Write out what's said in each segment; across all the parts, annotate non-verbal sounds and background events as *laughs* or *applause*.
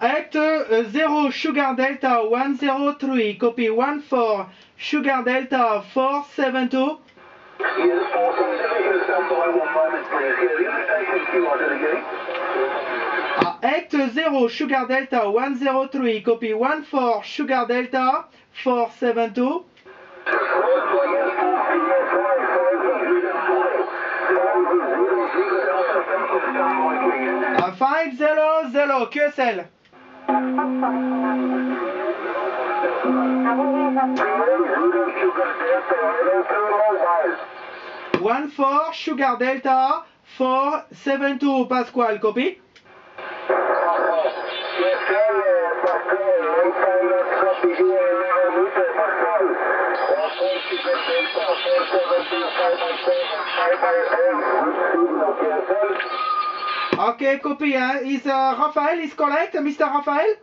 Act 0 euh, Sugar Delta 103, copy 14 Sugar Delta 472. Act 0 Sugar Delta 103, copy 14 Sugar Delta 472. Voilà, au QSL. One four Sugar Delta four seven two Pascual, copy. Okay, copy. Uh, is uh, Rafael is correct, Mr. Rafael?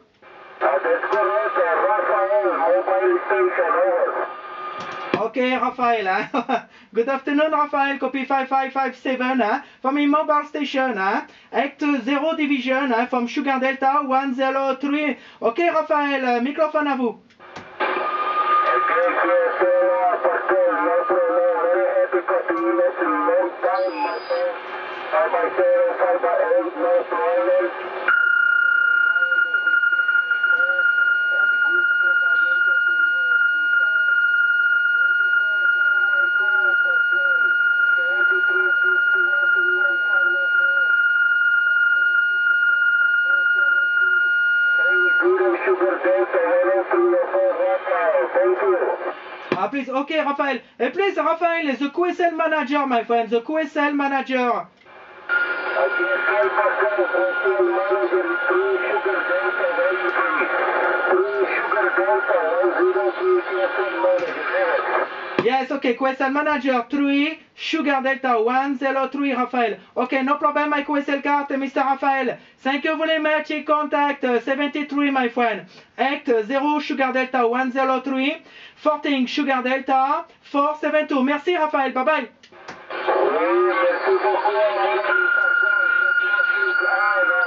Okay, Rafael. Huh? *laughs* Good afternoon, Rafael. Copy 5557 huh? from a mobile station. Huh? Act 0 division huh? from Sugar Delta 103. Okay, Rafael, uh, microphone à vous. Ah, please. Okay, Rafael. Hey, please, Rafael, the QSL manager, my friend. The QSL manager. Yes, okay, QSL manager 3, Sugar Delta 103, Rafael. Okay, no problem, my QSL card, Mr. Rafael. Thank you very much. Contact uh, 73, my friend. Act 0, Sugar Delta 103, 14, Sugar Delta 472. Merci, Rafael. Bye bye. drive